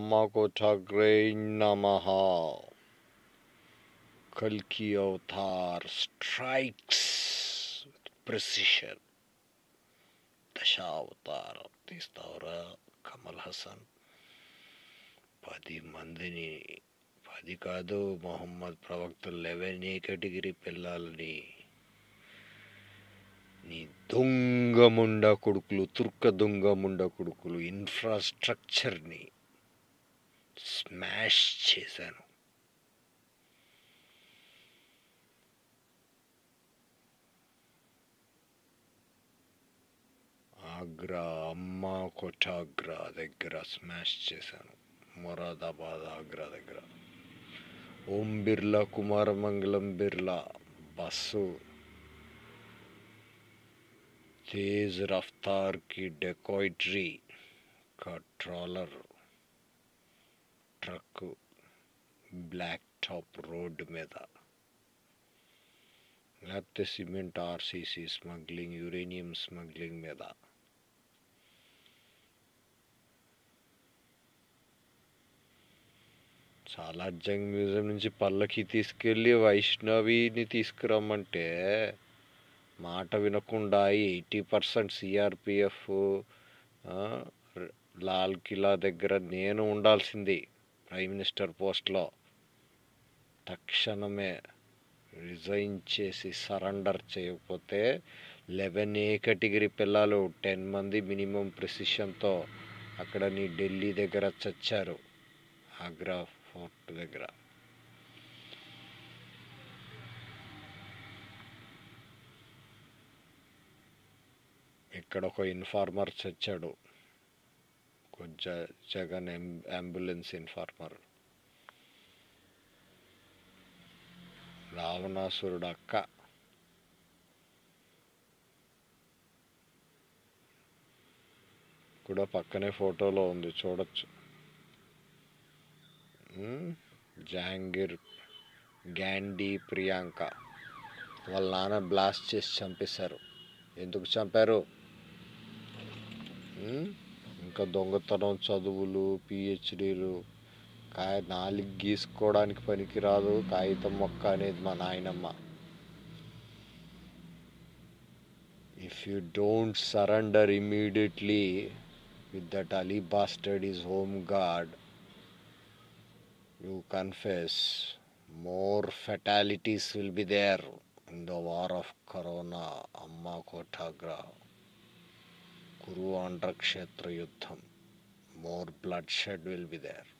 అమ్మాకోటాగ్రే నమ కల్కి avatar strikes with precision Dasavatharam తీస్తావురా Kamal Haasan పది మందిని పది కాదు మొహమ్మద్ ప్రవక్త లెవెన్ ఏ కేటగిరీ పిల్లలని నీ దొంగ ముండ కొడుకులు తుర్క దొంగ ముండ కొడుకులు ఇన్ఫ్రాస్ట్రక్చర్ని స్మాష్ చేశాను ఆగ్రా అమ్మ కొటాగ్రా దగ్గర స్మాష్ చేశాను మొరాదాబాద్ ఆగ్రా దగ్గర ఓం బిర్లా కుమారమంగళం బిర్లా బస్సు तेज रफ्तार की डेकॉइट्री का trawler truck black top road మీద. లేకపోతే cement RCC smuggling uranium smuggling మీద. చాలా జంగ్ మ్యూజియం నుంచి పల్లకి తీసుకెళ్ళి వైష్ణవిని తీసుకురమ్మంటే మాట వినకుండా eighty percent CRPF Lal Qila దగ్గర నేను ఉండాల్సింది. ప్రైమ్ మినిస్టర్ పోస్ట్లో తక్షణమే రిజైన్ చేసి సరెండర్ చేయకపోతే లెవెన్ ఏ కేటగిరీ పిల్లలు టెన్ మంది మినిమం ప్రెసిషన్తో అక్కడ నీ ఢిల్లీ దగ్గర చచ్చారు. ఆగ్రా ఫోర్ట్ దగ్గర. ఇక్కడ ఒక ఇన్ఫార్మర్ చచ్చాడు. కొంచెం జగన్ అంబులెన్స్ ఇన్ఫార్మర్. రావణాసురుడు అక్క. కూడా పక్కనే ఫోటోలో ఉంది చూడొచ్చు. జహాంగీర్ గ్యాండీ ప్రియాంక. వాళ్ళ నాన్న బ్లాస్ట్ చేసి చంపేశారు. ఎందుకు చంపారు? ఇంకా దొంగతనం చదువులు పిహెచ్డీలు కాయ నాలుగు గీసుకోవడానికి పనికిరాదు. కాగితం మొక్క అనేది మా నాయనమ్మ. If you don't surrender immediately with that Ali bastard is home guard you confess more fatalities will be there in the war of corona అమ్మ కోఠాగ్రహం కురు ఆంధ్ర క్షేత్ర యుద్ధం more bloodshed will be there